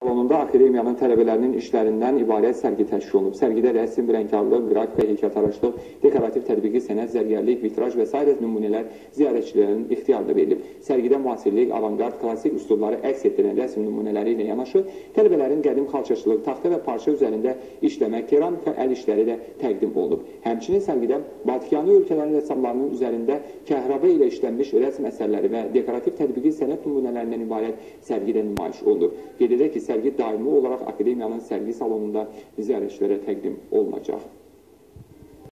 Salonunda akademiyanın tələbələrinin işlərindən ibarət sərgi təşkil olunub. Sərgidə rəsm, rəngkarlıq, qrafik və heykəltaraşlıq, dekorativ tədbiqi sənət, zərgərlik, vitraj və s. nümunələr ziyarətçilərin ixtiyarına verilib. Sərgidə müasirlik, avangard, klassik üsulları əks etdirən rəsm nümunələri ilə yanaşı, tələbələrin qədim xalçaçılıq, taxta və parça üzərində işləmək, keramika əl işləri də təqdim olunub. Həmçinin sərgidə Baltikyanı ölkələrin rəssamlarının üzərində kəhraba ilə işlənmiş rəsm əsərləri və dekorativ tədbiqi sənət nümunələrindən ibarət sərgi də nümayiş olunur. Qeyd edək ki, sərgi daimi olaraq akademiyanın sərgi salonunda ziyarətçilərə təqdim olunacaq.